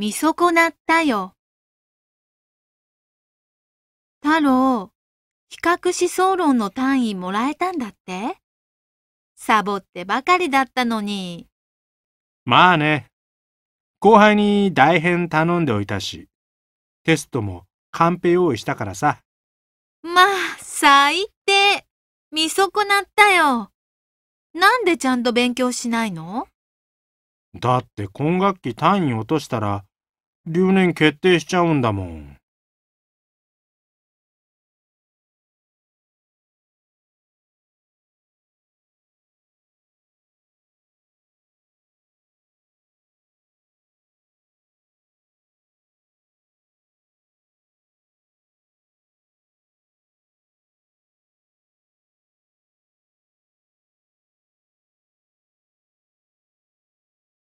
見損なったよ。太郎、比較思想論の単位もらえたんだって？サボってばかりだったのに。まあね。後輩に大変頼んでおいたし、テストもカンペ用意したからさ。まあ、最低。見損なったよ。なんでちゃんと勉強しないの？だって今学期単位落としたら留年決定しちゃうんだもん。